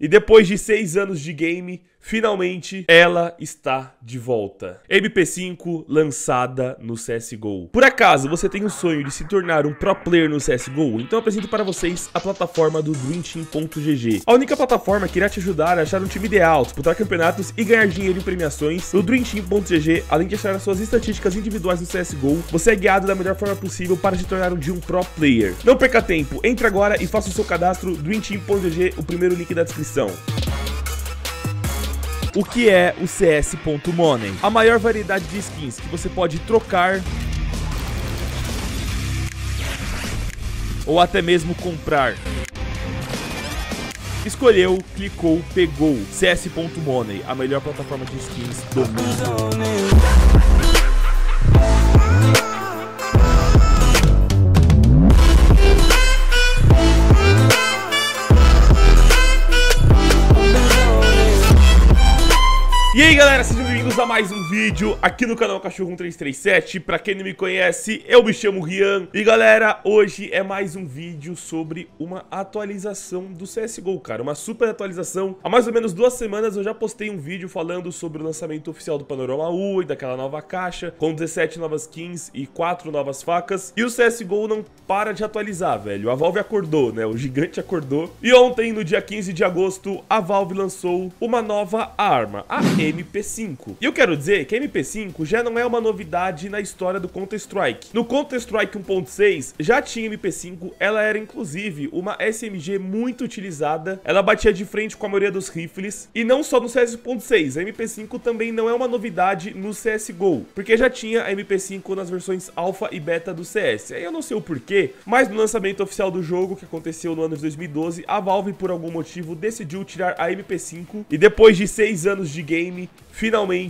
E depois de seis anos de game, finalmente ela está de volta. MP5 lançada no CSGO. Por acaso você tem o sonho de se tornar um pro player no CSGO? Então eu apresento para vocês a plataforma do DreamTeam.gg. A única plataforma que irá te ajudar a achar um time ideal, disputar campeonatos e ganhar dinheiro em premiações. No DreamTeam.gg, além de achar as suas estatísticas individuais no CSGO, você é guiado da melhor forma possível para se tornar um de um pro player. Não perca tempo, entre agora e faça o seu cadastro DreamTeam.gg, o primeiro link da descrição. O que é o CS.Money? A maior variedade de skins que você pode trocar ou até mesmo comprar. Escolheu, clicou, pegou. CS.Money, a melhor plataforma de skins do mundo. Aí galera, sejam bem-vindos a mais um vídeo aqui no canal Cachorro 1337 Pra quem não me conhece, eu me chamo Rian. E galera, hoje é mais um vídeo sobre uma atualização do CSGO, cara. Uma super atualização. Há mais ou menos duas semanas eu já postei um vídeo falando sobre o lançamento oficial do Panorama U E daquela nova caixa Com 17 novas skins e 4 novas facas. E o CSGO não para de atualizar, velho. A Valve acordou, né, o gigante acordou. E ontem, no dia 15 de agosto, a Valve lançou uma nova arma A MP5. E eu quero dizer que a MP5 já não é uma novidade na história do Counter-Strike. No Counter-Strike 1.6 já tinha MP5, ela era inclusive uma SMG muito utilizada, ela batia de frente com a maioria dos rifles, e não só no CS 1.6, a MP5 também não é uma novidade no CSGO, porque já tinha a MP5 nas versões Alpha e Beta do CS. Eu não sei o porquê, mas no lançamento oficial do jogo, que aconteceu no ano de 2012, a Valve por algum motivo decidiu tirar a MP5, e depois de 6 anos de game, game,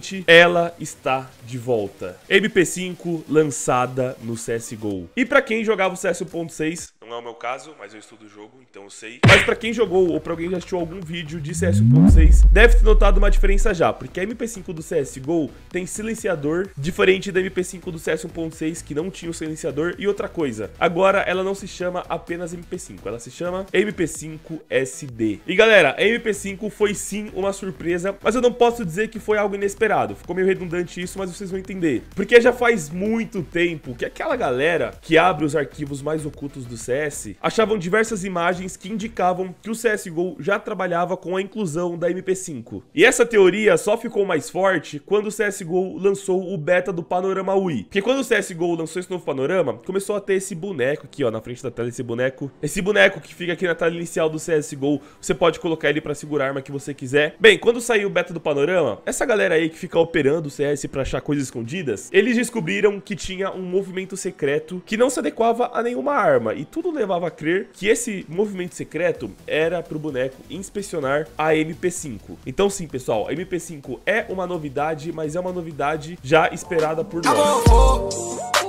finalmente ela está de volta. MP5 lançada no CSGO. E para quem jogava o CS 1.6, não é o meu caso, mas eu estudo o jogo, então eu sei. Mas para quem jogou ou para alguém que assistiu algum vídeo de CS 1.6, deve ter notado uma diferença já, porque a MP5 do CSGO tem silenciador diferente da MP5 do CS 1.6 que não tinha o silenciador e outra coisa. Agora ela não se chama apenas MP5, ela se chama MP5 SD. E galera, a MP5 foi sim uma surpresa, mas eu não posso dizer que foi algo inesperado. Ficou meio redundante isso, mas vocês vão entender. Porque já faz muito tempo que aquela galera que abre os arquivos mais ocultos do CS CS achavam diversas imagens que indicavam que o CSGO já trabalhava com a inclusão da MP5. E essa teoria só ficou mais forte quando o CSGO lançou o beta do Panorama UI. Porque quando o CSGO lançou esse novo panorama, começou a ter esse boneco aqui, ó, na frente da tela, esse boneco. Esse boneco que fica aqui na tela inicial do CSGO, você pode colocar ele pra segurar a arma que você quiser. Bem, quando saiu o beta do Panorama, essa galera aí que fica operando o CS pra achar coisas escondidas, eles descobriram que tinha um movimento secreto que não se adequava a nenhuma arma. E tudo levava a crer que esse movimento secreto era para o boneco inspecionar a MP5. Então sim, pessoal, a MP5 é uma novidade, mas é uma novidade já esperada por nós.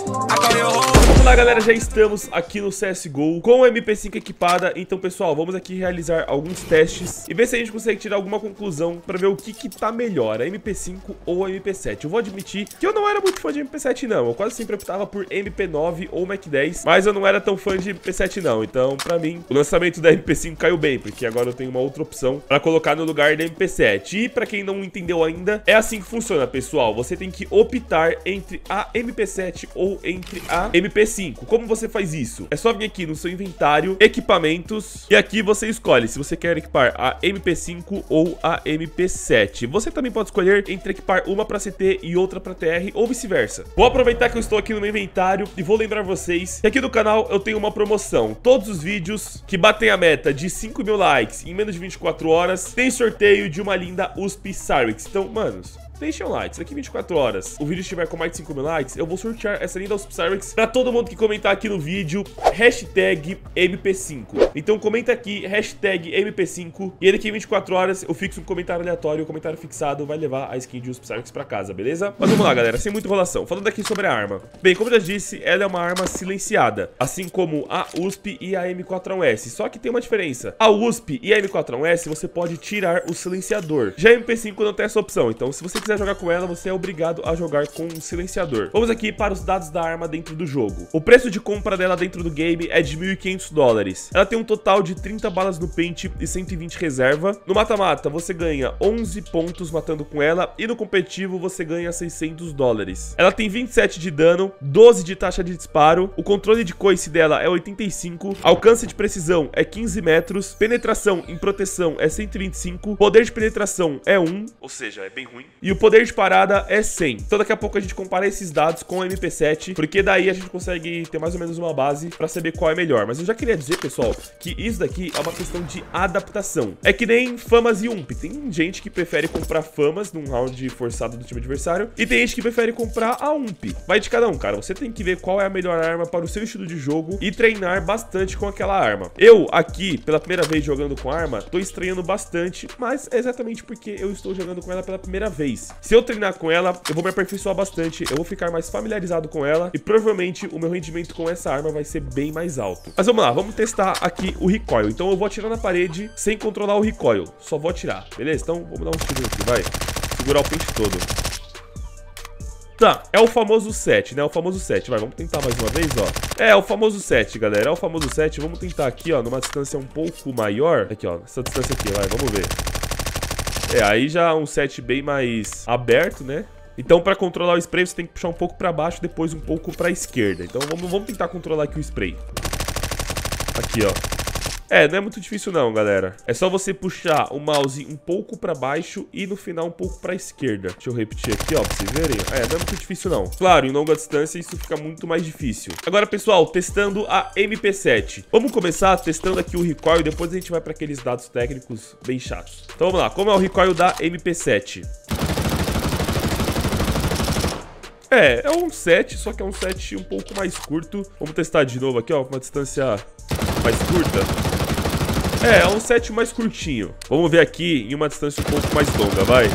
Vamos lá, galera, já estamos aqui no CSGO com a MP5 equipada. Então, pessoal, vamos aqui realizar alguns testes e ver se a gente consegue tirar alguma conclusão pra ver o que que tá melhor, a MP5 ou a MP7. Eu vou admitir que eu não era muito fã de MP7, não. Eu quase sempre optava por MP9 ou Mac 10, mas eu não era tão fã de MP7, não. Então, pra mim, o lançamento da MP5 caiu bem, porque agora eu tenho uma outra opção pra colocar no lugar da MP7. E pra quem não entendeu ainda, é assim que funciona, pessoal. Você tem que optar entre a MP7 ou entre a MP5. Como você faz isso? É só vir aqui no seu inventário, equipamentos, e aqui você escolhe se você quer equipar a MP5 ou a MP7. Você também pode escolher entre equipar uma para CT e outra para TR ou vice-versa. Vou aproveitar que eu estou aqui no meu inventário e vou lembrar vocês que aqui no canal eu tenho uma promoção. Todos os vídeos que batem a meta de 5 mil likes em menos de 24 horas tem sorteio de uma linda USP Cyrix. Então, manos, deixem um like. Daqui 24 horas o vídeo estiver com mais de 5 mil likes, eu vou sortear essa linda Cyrex pra todo mundo que comentar aqui no vídeo, hashtag MP5. Então comenta aqui, hashtag MP5, e daqui 24 horas eu fixo um comentário aleatório, o comentário fixado vai levar a skin de USP Cyrex pra casa, beleza? Mas vamos lá, galera, sem muita enrolação. Falando aqui sobre a arma. Bem, como eu já disse, ela é uma arma silenciada, assim como a USP e a M41S, só que tem uma diferença. A USP e a M41S você pode tirar o silenciador. Já a MP5 não tem essa opção, então se você quiser quiser jogar com ela, você é obrigado a jogar com um silenciador. Vamos aqui para os dados da arma dentro do jogo. O preço de compra dela dentro do game é de 1.500 dólares. Ela tem um total de 30 balas no pente e 120 reserva. No mata-mata, você ganha 11 pontos matando com ela e no competitivo você ganha 600 dólares. Ela tem 27 de dano, 12 de taxa de disparo, o controle de coice dela é 85, alcance de precisão é 15 metros, penetração em proteção é 125, poder de penetração é 1, ou seja, é bem ruim, e o poder de parada é 100. Então daqui a pouco a gente compara esses dados com o MP7, porque daí a gente consegue ter mais ou menos uma base pra saber qual é melhor. Mas eu já queria dizer, pessoal, que isso daqui é uma questão de adaptação. É que nem famas e ump. Tem gente que prefere comprar famas num round forçado do time adversário e tem gente que prefere comprar a ump. Vai de cada um, cara. Você tem que ver qual é a melhor arma para o seu estilo de jogo e treinar bastante com aquela arma. Eu, aqui, pela primeira vez jogando com arma, tô estranhando bastante, mas é exatamente porque eu estou jogando com ela pela primeira vez. Se eu treinar com ela, eu vou me aperfeiçoar bastante, eu vou ficar mais familiarizado com ela e provavelmente o meu rendimento com essa arma vai ser bem mais alto. Mas vamos lá, vamos testar aqui o recoil. Então eu vou atirar na parede sem controlar o recoil. Só vou atirar, beleza? Então vamos dar um tiro aqui, vai. Segurar o pente todo. Tá, é o famoso 7, né? O famoso 7. Vai, vamos tentar mais uma vez, ó. É, o famoso 7, galera. É o famoso 7. Vamos tentar aqui, ó, numa distância um pouco maior. Aqui, ó, essa distância aqui, vai, vamos ver. É, aí já um 7 bem mais aberto, né? Então, para controlar o spray, você tem que puxar um pouco para baixo, depois um pouco para esquerda. Então, vamos, vamos tentar controlar aqui o spray. Aqui, ó. É, não é muito difícil não, galera. É só você puxar o mouse um pouco pra baixo e no final um pouco pra esquerda. Deixa eu repetir aqui, ó, pra vocês verem. É, não é muito difícil não. Claro, em longa distância isso fica muito mais difícil. Agora, pessoal, testando a MP7. Vamos começar testando aqui o recoil e depois a gente vai pra aqueles dados técnicos bem chatos. Então vamos lá, como é o recoil da MP7? É, é um set, só que é um set um pouco mais curto. Vamos testar de novo aqui, ó, com uma distância mais curta. É, é um set mais curtinho. Vamos ver aqui em uma distância um pouco mais longa, vai.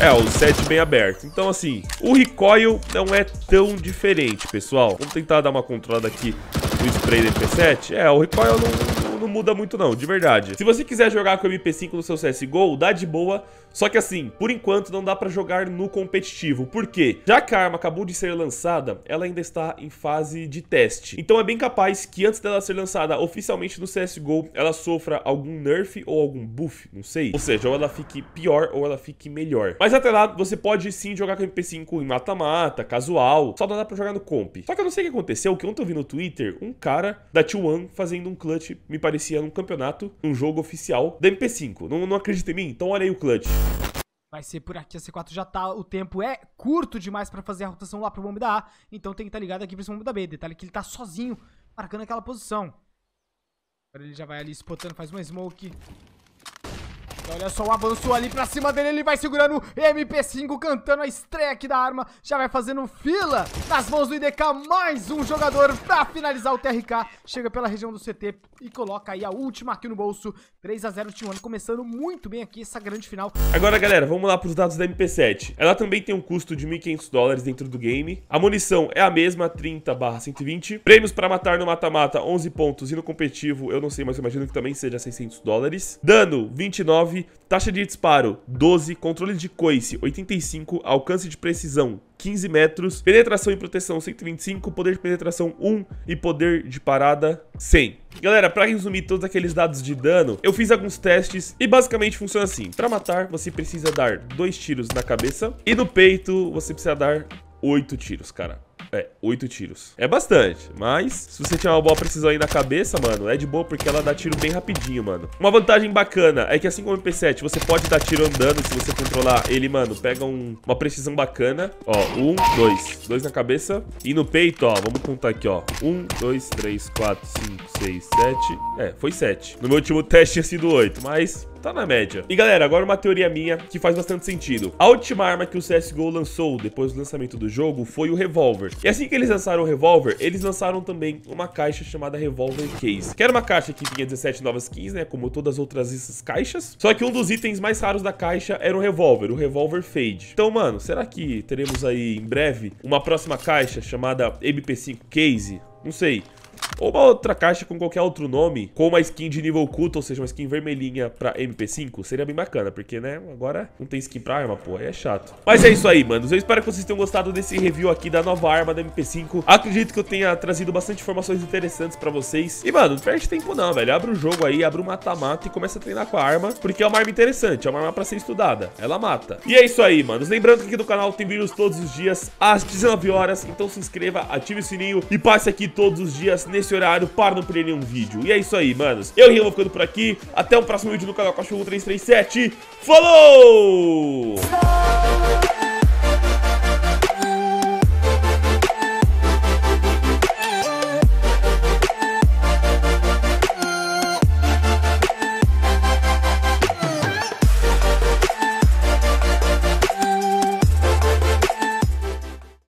É, o set bem aberto. Então, assim, o recoil não é tão diferente, pessoal. Vamos tentar dar uma controlada aqui no spray do MP7. É, o recoil não, não muda muito não, de verdade. Se você quiser jogar com o MP5 no seu CSGO, dá de boa, só que assim, por enquanto não dá pra jogar no competitivo. Por quê? Já que a arma acabou de ser lançada, ela ainda está em fase de teste. Então é bem capaz que antes dela ser lançada oficialmente no CSGO, ela sofra algum nerf ou algum buff, não sei. Ou seja, ou ela fique pior ou ela fique melhor. Mas até lá, você pode sim jogar com o MP5 em mata-mata, casual, só não dá pra jogar no comp. Só que eu não sei o que aconteceu, que ontem eu vi no Twitter um cara da T1 fazendo um clutch, me parecia num campeonato, um jogo oficial da MP5. Não, não acredita em mim? Então olha aí o clutch. Vai ser por aqui, a C4 já tá, o tempo é curto demais pra fazer a rotação lá pro bombe da A, então tem que estar tá ligado aqui pra esse bombe da B. Detalhe que ele tá sozinho, marcando aquela posição. Agora ele já vai ali spotando, faz uma smoke. Olha só o avanço ali pra cima dele, ele vai segurando MP5, cantando a estreia aqui da arma, já vai fazendo fila nas mãos do IDK, mais um jogador pra finalizar o TRK, chega pela região do CT e coloca aí a última aqui no bolso, 3x0 T1, começando muito bem aqui essa grande final. Agora galera, vamos lá pros dados da MP7, ela também tem um custo de 1.500 dólares dentro do game, a munição é a mesma, 30 barra 120, prêmios pra matar no mata-mata, 11 pontos. E no competitivo, eu não sei, mas eu imagino que também seja 600 dólares, dano, 29, 9, taxa de disparo 12, controle de coice 85, alcance de precisão 15 metros, penetração e proteção 125, poder de penetração 1 e poder de parada 100. Galera, pra resumir todos aqueles dados de dano, eu fiz alguns testes e basicamente funciona assim. Pra matar, você precisa dar dois tiros na cabeça e no peito você precisa dar 8 tiros, cara. É, oito tiros. É bastante, mas se você tiver uma boa precisão aí na cabeça, mano, é de boa porque ela dá tiro bem rapidinho, mano. Uma vantagem bacana é que assim como o MP7, você pode dar tiro andando se você controlar ele, mano, pega um, uma precisão bacana. Ó, um, dois. Dois na cabeça. E no peito, ó, vamos contar aqui, ó. Um, dois, três, quatro, cinco, seis, sete. É, foi sete. No meu último teste tinha sido oito, mas tá na média. E galera, agora uma teoria minha que faz bastante sentido. A última arma que o CSGO lançou depois do lançamento do jogo foi o Revolver. E assim que eles lançaram o Revolver, eles lançaram também uma caixa chamada Revolver Case. Que era uma caixa que vinha 17 novas skins, né? Como todas as outras essas caixas. Só que um dos itens mais raros da caixa era o Revolver, o Revolver Fade. Então, mano, será que teremos aí em breve uma próxima caixa chamada MP5 Case? Não sei. Ou uma outra caixa com qualquer outro nome, com uma skin de nível oculto, ou seja, uma skin vermelhinha pra MP5, seria bem bacana, porque, né, agora não tem skin pra arma, pô, aí é chato. Mas é isso aí, manos. Eu espero que vocês tenham gostado desse review aqui da nova arma da MP5. Acredito que eu tenha trazido bastante informações interessantes pra vocês. E, mano, não perde tempo não, velho. Abre o jogo aí, abre o mata-mata e começa a treinar com a arma, porque é uma arma interessante, é uma arma pra ser estudada. Ela mata. E é isso aí, manos. Lembrando que aqui no canal tem vídeos todos os dias, às 19 horas, então se inscreva, ative o sininho e passe aqui todos os dias nesse horário para não perder nenhum vídeo. E é isso aí, manos. Eu, Rian, vou ficando por aqui. Até o próximo vídeo no canal Cachorro 337. Falou!